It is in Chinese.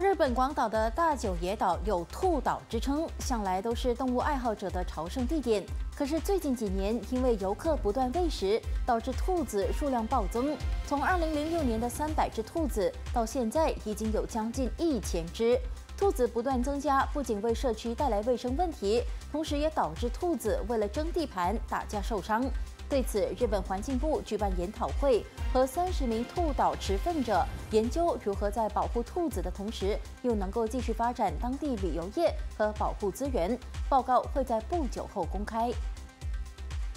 日本广岛的大久野岛有“兔岛”之称，向来都是动物爱好者的朝圣地点。可是最近几年，因为游客不断喂食，导致兔子数量暴增。从2006年的300只兔子，到现在已经有将近一千只。兔子不断增加，不仅为社区带来卫生问题，同时也导致兔子为了争地盘打架受伤。对此，日本环境部举办研讨会，和三十名兔岛持份者研究如何在保护兔子的同时，又能够继续发展当地旅游业和保护资源。报告会在不久后公开。